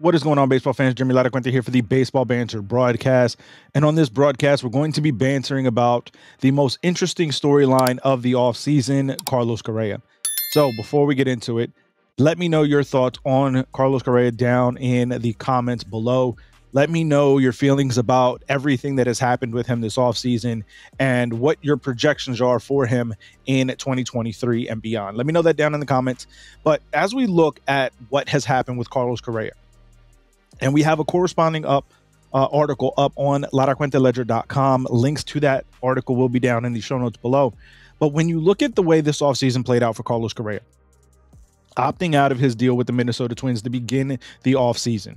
What is going on, baseball fans? Jeremy Laracuente here for the Baseball Banter broadcast. And on this broadcast, we're going to be bantering about the most interesting storyline of the offseason, Carlos Correa. So before we get into it, let me know your thoughts on Carlos Correa down in the comments below. Let me know your feelings about everything that has happened with him this offseason and what your projections are for him in 2023 and beyond. Let me know that down in the comments. But as we look at what has happened with Carlos Correa, and we have a corresponding up uh, article up on laracuenteledger.com. Links to that article will be down in the show notes below. But when you look at the way this offseason played out for Carlos Correa, opting out of his deal with the Minnesota Twins to begin the offseason,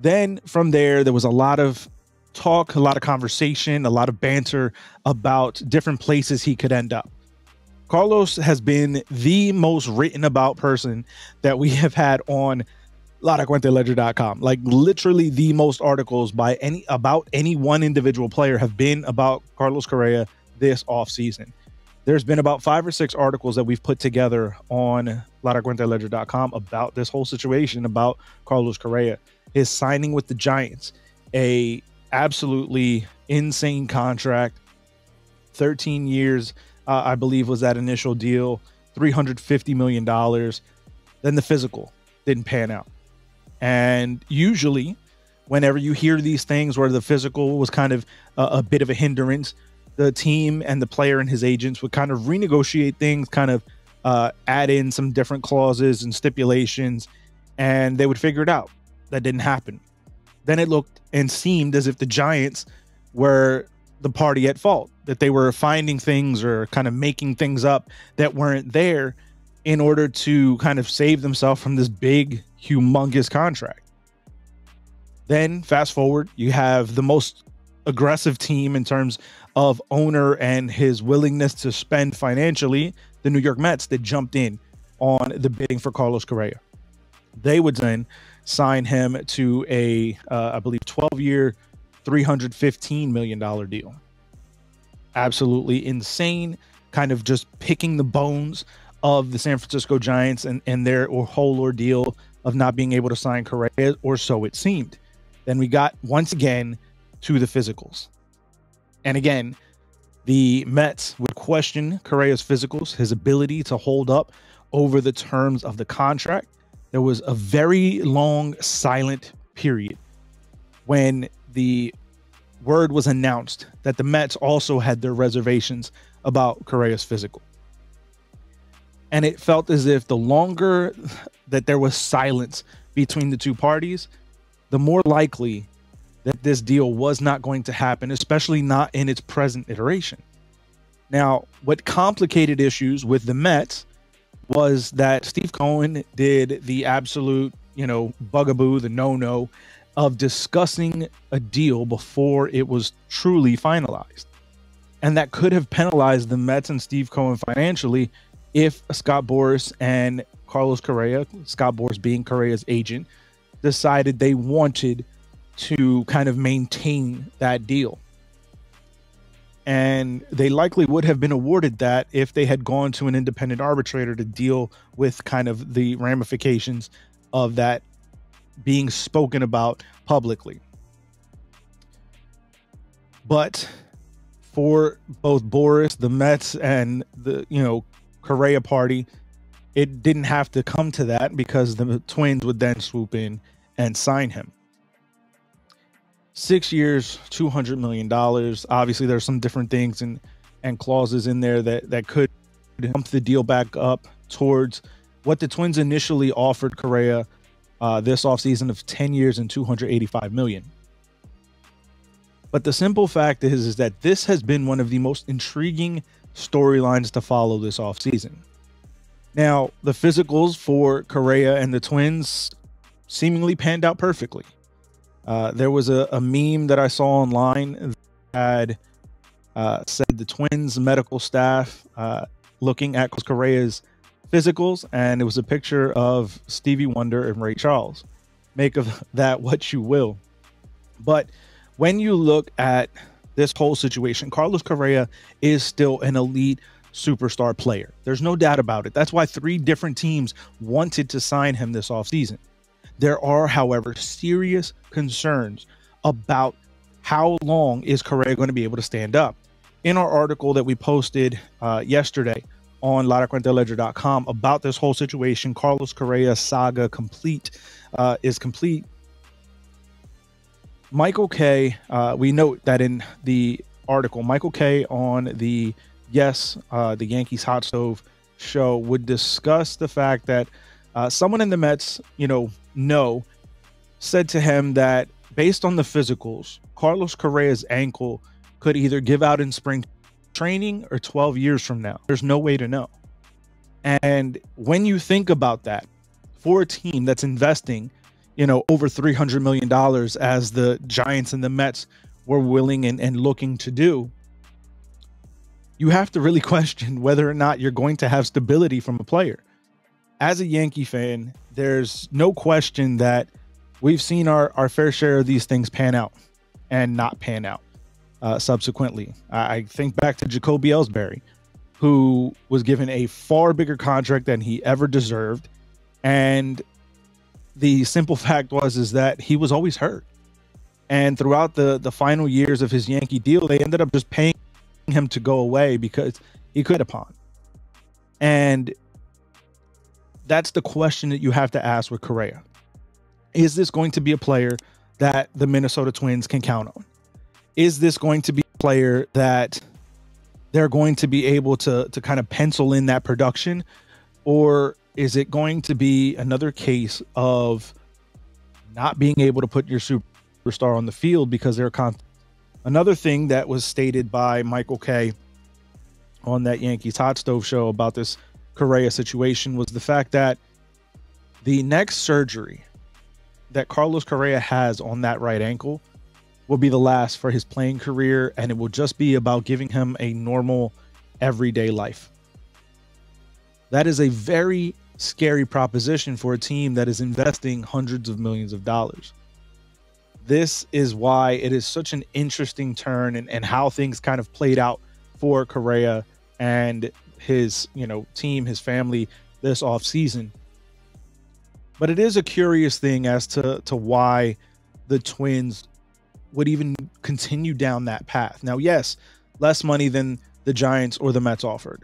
then from there, there was a lot of talk, a lot of conversation, a lot of banter about different places he could end up. Carlos has been the most written about person that we have had on laracuenteledger.com. Like literally the most articles by any about any one individual player have been about Carlos Correa this offseason. There's been about five or six articles that we've put together on laracuenteledger.com about this whole situation about Carlos Correa, his signing with the Giants, a absolutely insane contract, 13 years, uh, I believe was that initial deal, 350 million dollars. Then the physical didn't pan out and usually, whenever you hear these things where the physical was kind of a, a bit of a hindrance, the team and the player and his agents would kind of renegotiate things, kind of uh, add in some different clauses and stipulations, and they would figure it out. That didn't happen. Then it looked and seemed as if the Giants were the party at fault, that they were finding things or kind of making things up that weren't there in order to kind of save themselves from this big, humongous contract. Then, fast forward, you have the most aggressive team in terms of owner and his willingness to spend financially, the New York Mets, that jumped in on the bidding for Carlos Correa. They would then sign him to a, uh, I believe, 12 year, $315 million deal. Absolutely insane, kind of just picking the bones of the San Francisco Giants and, and their whole ordeal of not being able to sign Correa, or so it seemed. Then we got once again to the physicals. And again, the Mets would question Correa's physicals, his ability to hold up over the terms of the contract. There was a very long silent period when the word was announced that the Mets also had their reservations about Correa's physical and it felt as if the longer that there was silence between the two parties, the more likely that this deal was not going to happen, especially not in its present iteration. Now, what complicated issues with the Mets was that Steve Cohen did the absolute, you know, bugaboo, the no no of discussing a deal before it was truly finalized. And that could have penalized the Mets and Steve Cohen financially if Scott Boras and Carlos Correa, Scott Boras being Correa's agent, decided they wanted to kind of maintain that deal. And they likely would have been awarded that if they had gone to an independent arbitrator to deal with kind of the ramifications of that being spoken about publicly. But for both Boras, the Mets, and the you know Correa party, it didn't have to come to that because the Twins would then swoop in and sign him. Six years, two hundred million dollars. Obviously, there's some different things and and clauses in there that that could bump the deal back up towards what the Twins initially offered Correa uh, this offseason of 10 years and 285 million. But the simple fact is, is that this has been one of the most intriguing storylines to follow this offseason. Now, the physicals for Correa and the Twins seemingly panned out perfectly. Uh, there was a, a, meme that I saw online that had uh, said the Twins medical staff uh, looking at Correa's physicals, and it was a picture of Stevie Wonder and Ray Charles. Make of that what you will. But when you look at this whole situation. Carlos Correa is still an elite superstar player. There's no doubt about it. That's why three different teams wanted to sign him this offseason. There are, however, serious concerns about how long is Correa going to be able to stand up. In our article that we posted uh, yesterday on LaracuenteLedger.com about this whole situation, Carlos Correa saga complete uh, is complete. Michael Kay uh, we note that in the article, Michael Kay on the Yes, uh, the Yankees Hot Stove show would discuss the fact that uh, someone in the Mets, you know, no, said to him that based on the physicals, Carlos Correa's ankle could either give out in spring training or 12 years from now. There's no way to know. And when you think about that, for a team that's investing, you know, over $300 million as the Giants and the Mets were willing and, and looking to do, you have to really question whether or not you're going to have stability from a player. As a Yankee fan, there's no question that we've seen our, our fair share of these things pan out and not pan out uh, subsequently. I, I think back to Jacoby Ellsbury, who was given a far bigger contract than he ever deserved. And the simple fact was is that he was always hurt. And throughout the the final years of his Yankee deal, they ended up just paying him to go away because he could upon. And that's the question that you have to ask with Correa. Is this going to be a player that the Minnesota Twins can count on? Is this going to be a player that they're going to be able to to kind of pencil in that production or is it going to be another case of not being able to put your superstar on the field because they're con- Another thing that was stated by Michael Kay on that Yankees hot stove show about this Correa situation was the fact that the next surgery that Carlos Correa has on that right ankle will be the last for his playing career, and it will just be about giving him a normal, everyday life. That is a very scary proposition for a team that is investing hundreds of millions of dollars this is why it is such an interesting turn and, and how things kind of played out for Correa and his, you know, team, his family this off season. But it is a curious thing as to to why the Twins would even continue down that path. Now, yes, less money than the Giants or the Mets offered.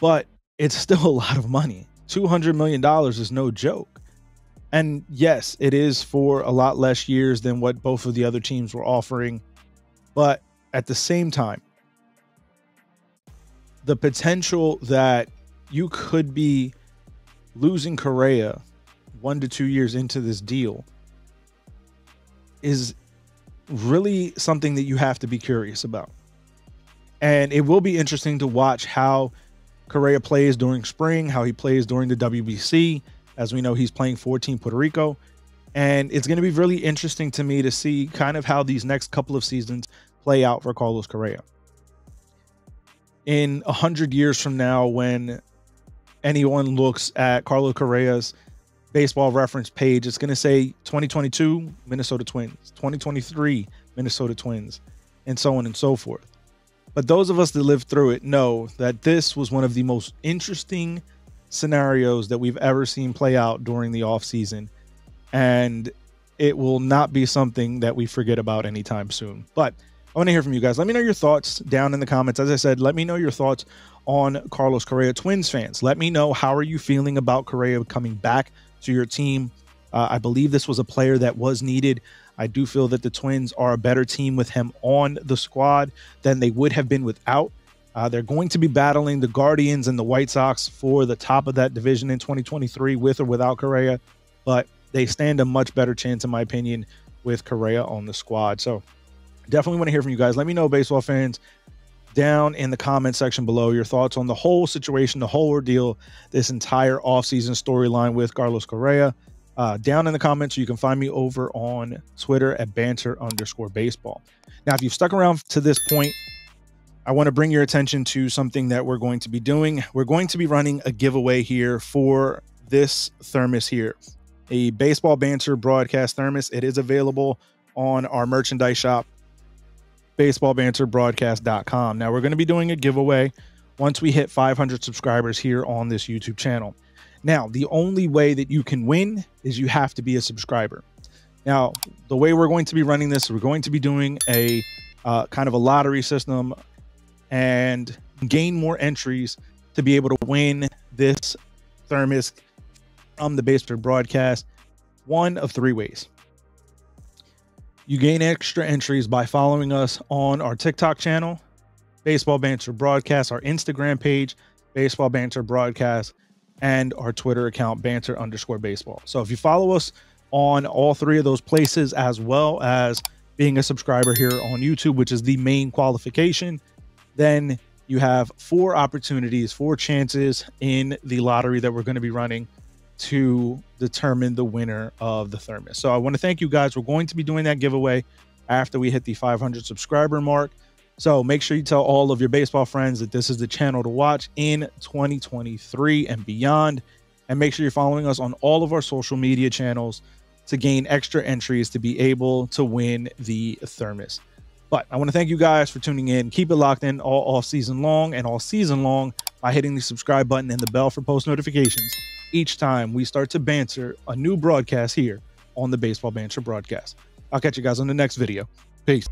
But it's still a lot of money. $200 million is no joke. And yes, it is for a lot less years than what both of the other teams were offering. But at the same time, the potential that you could be losing Correa one to two years into this deal is really something that you have to be curious about. And it will be interesting to watch how Correa plays during spring, how he plays during the WBC, as we know, he's playing for Team Puerto Rico. And it's going to be really interesting to me to see kind of how these next couple of seasons play out for Carlos Correa. In a hundred years from now, when anyone looks at Carlos Correa's baseball reference page, it's going to say 2022 Minnesota Twins, 2023 Minnesota Twins, and so on and so forth. But those of us that lived through it know that this was one of the most interesting scenarios that we've ever seen play out during the off season, and it will not be something that we forget about anytime soon. But I want to hear from you guys. Let me know your thoughts down in the comments. As I said, let me know your thoughts on Carlos Correa. Twins fans, let me know how are you feeling about Correa coming back to your team. Uh, I believe this was a player that was needed. I do feel that the Twins are a better team with him on the squad than they would have been without. Uh, they're going to be battling the Guardians and the White Sox for the top of that division in 2023 with or without Correa, but they stand a much better chance, in my opinion, with Correa on the squad. So definitely want to hear from you guys. Let me know, baseball fans, down in the comment section below your thoughts on the whole situation, the whole ordeal, this entire offseason storyline with Carlos Correa. Uh, down in the comments, you can find me over on Twitter at banter underscore baseball. Now, if you've stuck around to this point, I want to bring your attention to something that we're going to be doing. We're going to be running a giveaway here for this thermos here, a baseball banter broadcast thermos. It is available on our merchandise shop, baseballbanterbroadcast.com. Now, we're going to be doing a giveaway once we hit 500 subscribers here on this YouTube channel. Now, the only way that you can win is you have to be a subscriber. Now, the way we're going to be running this, we're going to be doing a uh, kind of a lottery system and gain more entries to be able to win this thermos from the basement broadcast one of three ways. You gain extra entries by following us on our TikTok channel, Baseball Banter Broadcast, our Instagram page, Baseball Banter Broadcast, and our Twitter account, Banter underscore baseball. So if you follow us on all three of those places, as well as being a subscriber here on YouTube, which is the main qualification, then you have four opportunities, four chances in the lottery that we're going to be running to determine the winner of the thermos. So I want to thank you guys. We're going to be doing that giveaway after we hit the 500 subscriber mark. So make sure you tell all of your baseball friends that this is the channel to watch in 2023 and beyond. And make sure you're following us on all of our social media channels to gain extra entries to be able to win the thermos. But I want to thank you guys for tuning in. Keep it locked in all off season long and all season long by hitting the subscribe button and the bell for post notifications each time we start to banter a new broadcast here on the Baseball Banter broadcast. I'll catch you guys on the next video. Peace.